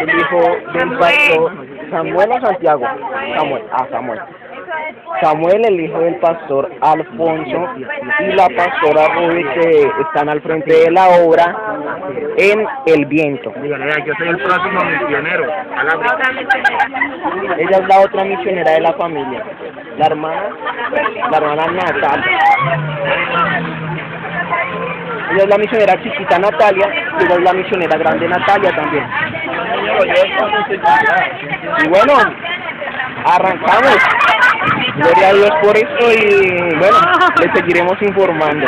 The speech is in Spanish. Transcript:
el hijo del pastor Samuel o Santiago. Samuel, ah, Samuel. Samuel, el hijo del pastor Alfonso y la pastora Ruby que están al frente de la obra en El Viento. Yo soy el próximo misionero. Ella es la otra misionera de la familia. La hermana, la hermana Natalia. Ella es la misionera chiquita Natalia y ella es la misionera grande Natalia también. Y bueno, arrancamos. Gloria a Dios por esto y bueno, les seguiremos informando.